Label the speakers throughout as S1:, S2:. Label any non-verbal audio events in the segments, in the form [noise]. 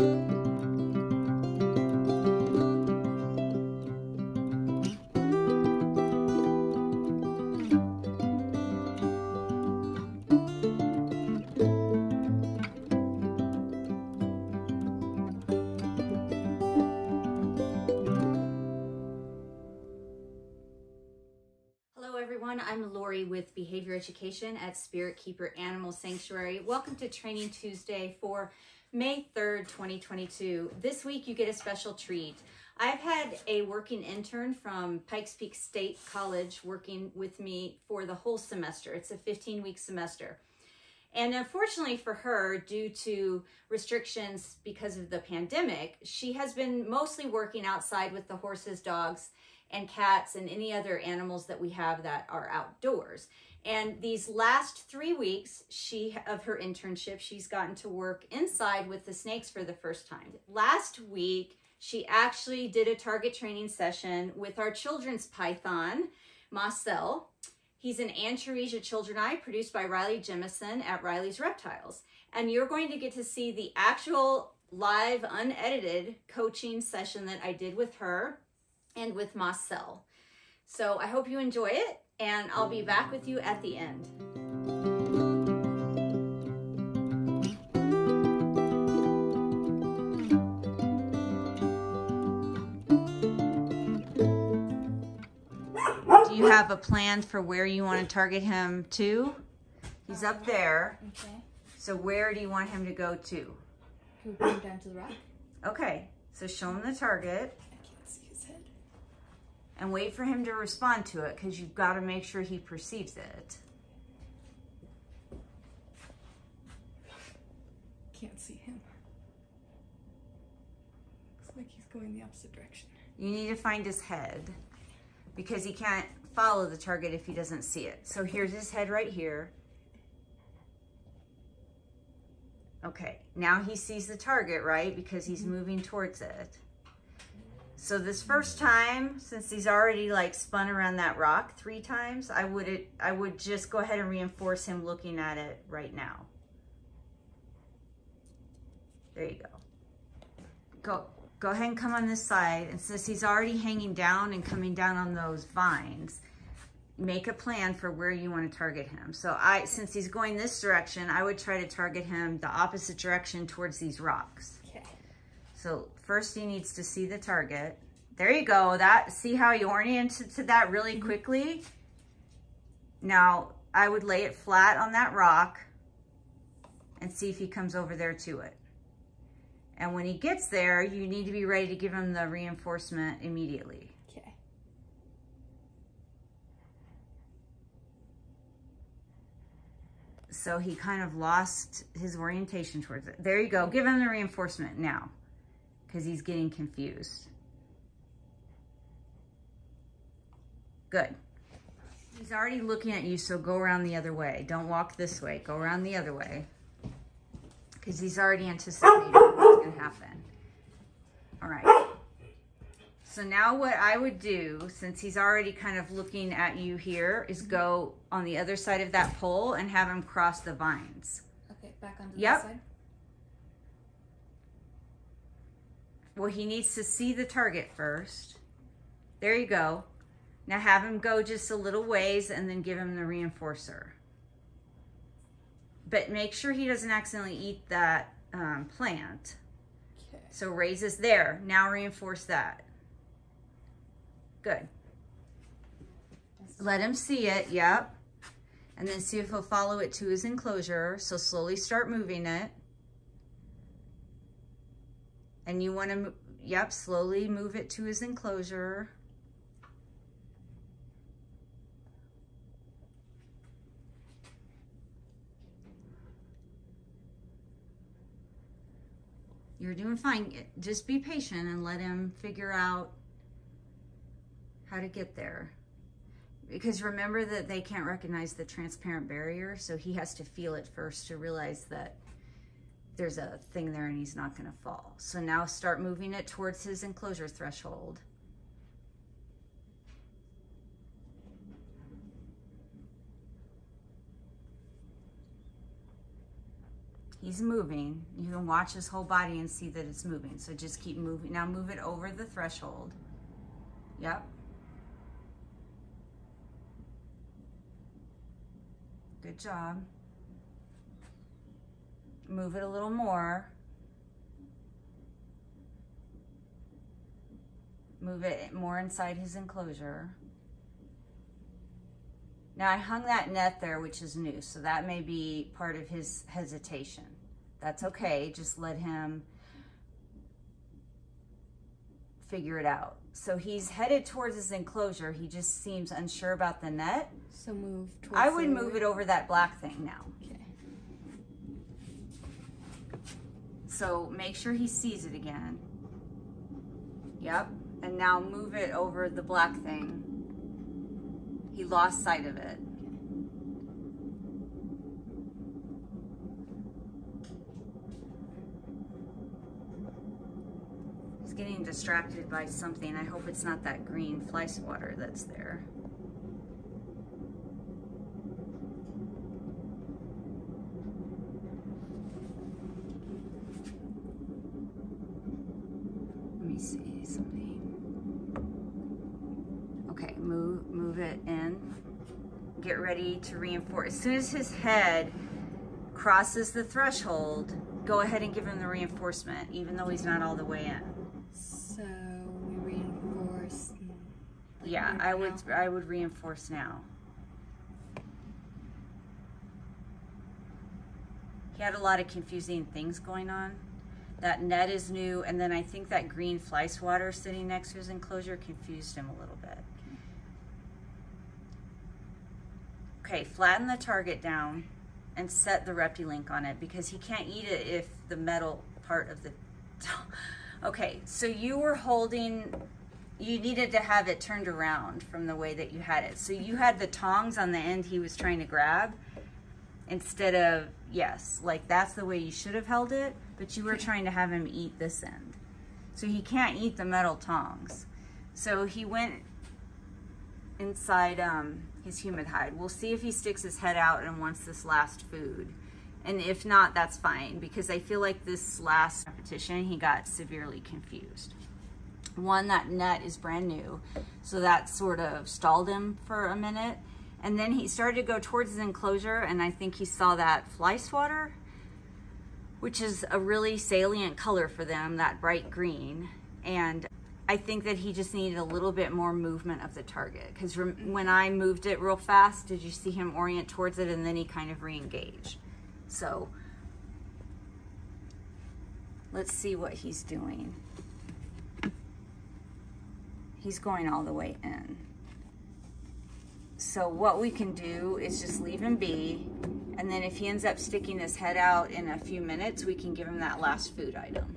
S1: Hello everyone, I'm Lori with Behavior Education at Spirit Keeper Animal Sanctuary. Welcome to Training Tuesday for May 3rd, 2022. This week you get a special treat. I've had a working intern from Pikes Peak State College working with me for the whole semester. It's a 15 week semester. And unfortunately for her, due to restrictions because of the pandemic, she has been mostly working outside with the horses, dogs, and cats and any other animals that we have that are outdoors. And these last three weeks she of her internship, she's gotten to work inside with the snakes for the first time. Last week, she actually did a target training session with our children's python, Macel. He's an Antaresia childreni produced by Riley Jemison at Riley's Reptiles. And you're going to get to see the actual live, unedited coaching session that I did with her and with Macel. So I hope you enjoy it, and I'll be back with you at the end. Do you have a plan for where you want to target him to? He's up there.
S2: Okay.
S1: So where do you want him to go to?
S2: Can we bring him down to the rock?
S1: Okay, so show him the target.
S2: I can't see his head.
S1: And wait for him to respond to it because you've got to make sure he perceives it.
S2: Can't see him. Looks like he's going the opposite direction.
S1: You need to find his head because he can't follow the target if he doesn't see it. So here's his head right here. Okay, now he sees the target, right? Because he's mm-hmm. moving towards it. So this first time, since he's already like spun around that rock three times, I would it I would just go ahead and reinforce him looking at it right now. There you go. Go go ahead and come on this side. And since he's already hanging down and coming down on those vines, make a plan for where you want to target him. So I, since he's going this direction, I would try to target him the opposite direction towards these rocks. So first he needs to see the target. There you go. That See how he oriented to that really mm-hmm. quickly? Now I would lay it flat on that rock and see if he comes over there to it. And when he gets there, you need to be ready to give him the reinforcement immediately.
S2: Okay.
S1: So he kind of lost his orientation towards it. There you go. Give him the reinforcement now because he's getting confused. Good. He's already looking at you, so go around the other way. Don't walk this way. Go around the other way because he's already anticipating what's going to happen. All right. So now what I would do, since he's already kind of looking at you here, is go on the other side of that pole and have him cross the vines.
S2: Okay, back onto
S1: Yep.
S2: this side.
S1: Well, he needs to see the target first. There you go. Now have him go just a little ways and then give him the reinforcer. But make sure he doesn't accidentally eat that um, plant.
S2: Okay.
S1: So raise raises there. Now reinforce that. Good. Let him see it, yep. And then see if he'll follow it to his enclosure. So slowly start moving it. And you want to, yep, slowly move it to his enclosure. You're doing fine. Just be patient and let him figure out how to get there. Because remember that they can't recognize the transparent barrier, so he has to feel it first to realize that there's a thing there and he's not going to fall. So now start moving it towards his enclosure threshold. He's moving. You can watch his whole body and see that it's moving. So just keep moving. Now move it over the threshold. Yep. Good job. Move it a little more. Move it more inside his enclosure. Now I hung that net there, which is new, so that may be part of his hesitation. That's okay, just let him figure it out. So he's headed towards his enclosure. He just seems unsure about the net.
S2: So move towards
S1: I would move it over that black thing now.
S2: Okay.
S1: So make sure he sees it again. Yep. And now move it over the black thing. He lost sight of it. He's getting distracted by something. I hope it's not that green fly swatter that's there. Let me see something. Okay, move it in. Get ready to reinforce. As soon as his head crosses the threshold, go ahead and give him the reinforcement, even though he's not all the way in.
S2: So we reinforce.
S1: Yeah, I would
S2: now?
S1: I would reinforce now. He had a lot of confusing things going on. That net is new, and then I think that green fly swatter sitting next to his enclosure confused him a little bit. Okay, flatten the target down and set the Reptilink on it because he can't eat it if the metal part of the. [laughs] okay, so you were holding you needed to have it turned around from the way that you had it. So you had the tongs on the end he was trying to grab instead of, yes, like that's the way you should have held it, but you were trying to have him eat this end. So he can't eat the metal tongs. So he went inside um, his humid hide. We'll see if he sticks his head out and wants this last food. And if not, that's fine because I feel like this last repetition he got severely confused one that net is brand new so that sort of stalled him for a minute and then he started to go towards his enclosure and i think he saw that fly swatter which is a really salient color for them that bright green and i think that he just needed a little bit more movement of the target. Because when i moved it real fast did you see him orient towards it? And then he kind of re-engaged. So let's see what he's doing. He's going all the way in. So what we can do is just leave him be, and then if he ends up sticking his head out in a few minutes, we can give him that last food item.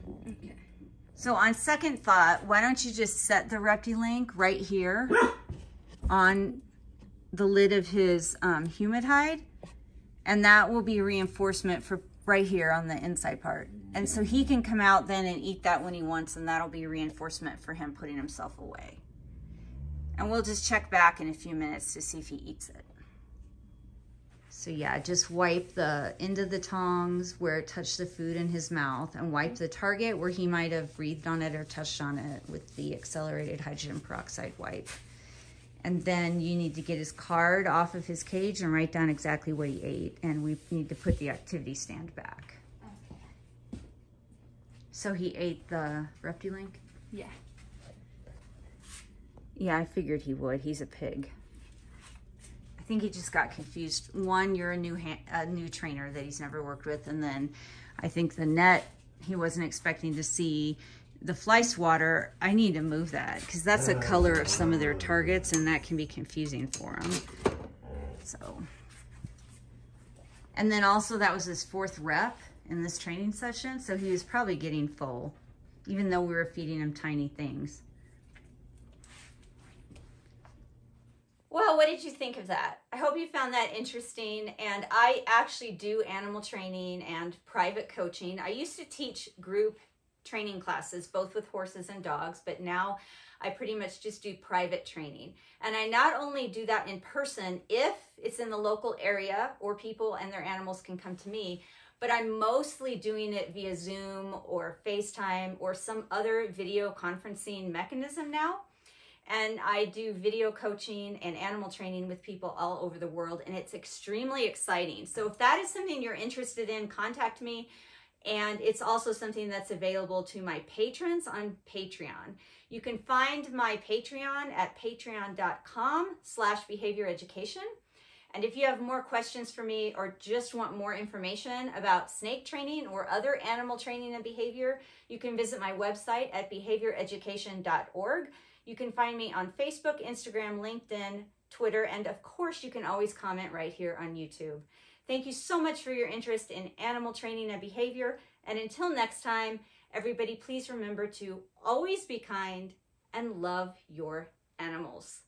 S1: So on second thought, why don't you just set the Reptilink right here [gasps] on the lid of his um, humid hide, and that will be reinforcement for right here on the inside part. And so he can come out then and eat that when he wants, and that'll be reinforcement for him putting himself away. And we'll just check back in a few minutes to see if he eats it. So yeah, just wipe the end of the tongs where it touched the food in his mouth and wipe the target where he might have breathed on it or touched on it with the accelerated hydrogen peroxide wipe. And then you need to get his card off of his cage and write down exactly what he ate. And we need to put the activity stand back. Okay. So he ate the Reptilink?
S2: Yeah.
S1: Yeah, I figured he would. He's a pig. I think he just got confused. One, you're a new a new trainer that he's never worked with, and then I think the net he wasn't expecting to see the fly swatter. I need to move that because that's a color of some of their targets, and that can be confusing for him. So, and then also that was his fourth rep in this training session, so he was probably getting full, even though we were feeding him tiny things. Well, what did you think of that? I hope you found that interesting. And I actually do animal training and private coaching. I used to teach group training classes, both with horses and dogs, but now I pretty much just do private training. And I not only do that in person if it's in the local area or people and their animals can come to me, but I'm mostly doing it via Zoom or FaceTime or some other video conferencing mechanism now. And I do video coaching and animal training with people all over the world, and it's extremely exciting. So, if that is something you're interested in, contact me. And it's also something that's available to my patrons on Patreon. You can find my Patreon at patreon.com slash behavior education. And if you have more questions for me or just want more information about snake training or other animal training and behavior, you can visit my website at behavioreducation.org. You can find me on Facebook, Instagram, LinkedIn, Twitter, and of course, you can always comment right here on YouTube. Thank you so much for your interest in animal training and behavior. And until next time, everybody, please remember to always be kind and love your animals.